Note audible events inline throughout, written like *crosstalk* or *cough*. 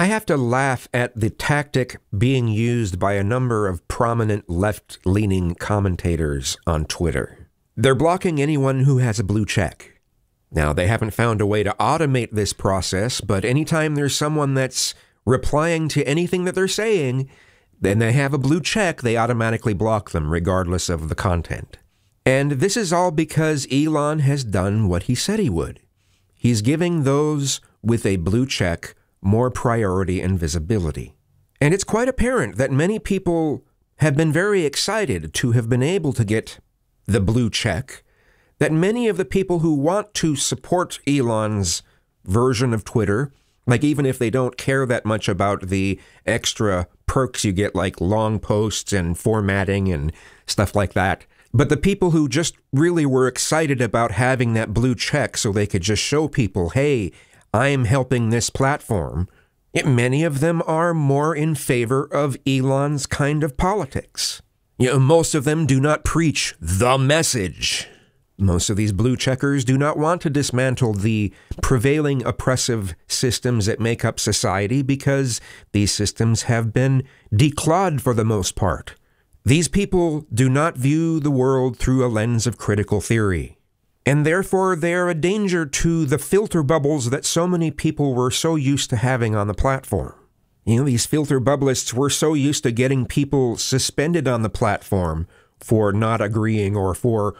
I have to laugh at the tactic being used by a number of prominent left leaning commentators on Twitter. They're blocking anyone who has a blue check. Now, they haven't found a way to automate this process, but anytime there's someone that's replying to anything that they're saying, then they have a blue check, they automatically block them, regardless of the content. And this is all because Elon has done what he said he would. He's giving those with a blue check more priority and visibility. And it's quite apparent that many people have been very excited to have been able to get the blue check, that many of the people who want to support Elon's version of Twitter, like even if they don't care that much about the extra perks you get, like long posts and formatting and stuff like that, but the people who just really were excited about having that blue check so they could just show people, hey, I am helping this platform, many of them are more in favor of Elon's kind of politics. You know, most of them do not preach the message. Most of these blue checkers do not want to dismantle the prevailing oppressive systems that make up society because these systems have been declawed for the most part. These people do not view the world through a lens of critical theory and therefore they are a danger to the filter bubbles that so many people were so used to having on the platform. You know, these filter bubblists were so used to getting people suspended on the platform for not agreeing or for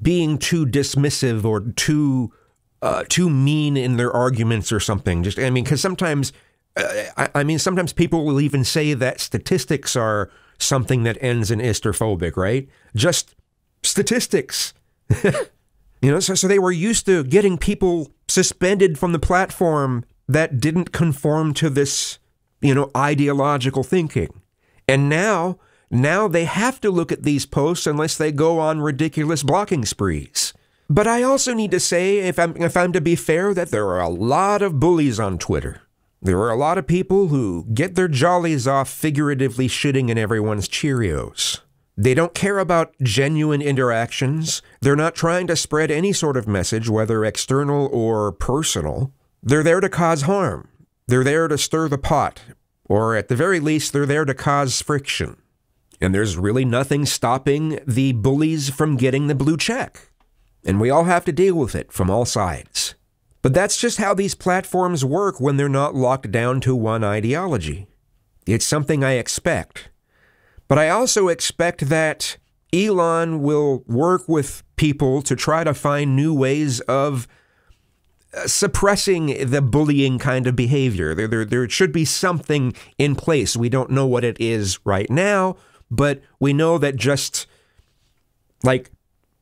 being too dismissive or too uh, too mean in their arguments or something. Just I mean, because sometimes uh, I, I mean sometimes people will even say that statistics are something that ends in istrophobic, right? Just statistics. *laughs* You know, so, so they were used to getting people suspended from the platform that didn't conform to this, you know, ideological thinking. And now, now they have to look at these posts unless they go on ridiculous blocking sprees. But I also need to say, if I'm, if I'm to be fair, that there are a lot of bullies on Twitter. There are a lot of people who get their jollies off figuratively shitting in everyone's Cheerios. They don't care about genuine interactions. They're not trying to spread any sort of message, whether external or personal. They're there to cause harm. They're there to stir the pot. Or at the very least, they're there to cause friction. And there's really nothing stopping the bullies from getting the blue check. And we all have to deal with it from all sides. But that's just how these platforms work when they're not locked down to one ideology. It's something I expect. But I also expect that Elon will work with people to try to find new ways of uh, suppressing the bullying kind of behavior. There, there, there should be something in place. We don't know what it is right now, but we know that just like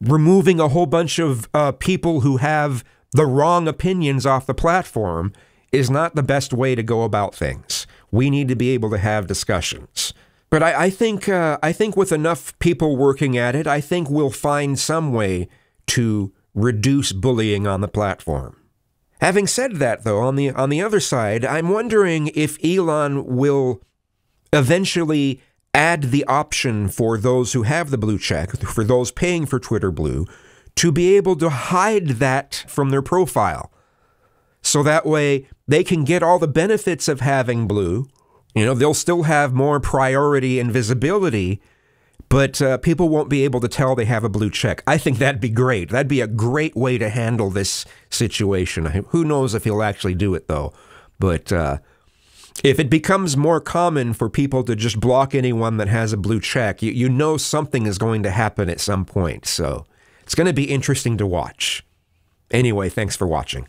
removing a whole bunch of uh, people who have the wrong opinions off the platform is not the best way to go about things. We need to be able to have discussions. But I, I think uh, I think with enough people working at it, I think we'll find some way to reduce bullying on the platform. Having said that, though, on the on the other side, I'm wondering if Elon will eventually add the option for those who have the blue check, for those paying for Twitter Blue, to be able to hide that from their profile. So that way they can get all the benefits of having blue you know, they'll still have more priority and visibility, but uh, people won't be able to tell they have a blue check. I think that'd be great. That'd be a great way to handle this situation. Who knows if he'll actually do it, though. But uh, if it becomes more common for people to just block anyone that has a blue check, you, you know something is going to happen at some point. So it's going to be interesting to watch. Anyway, thanks for watching.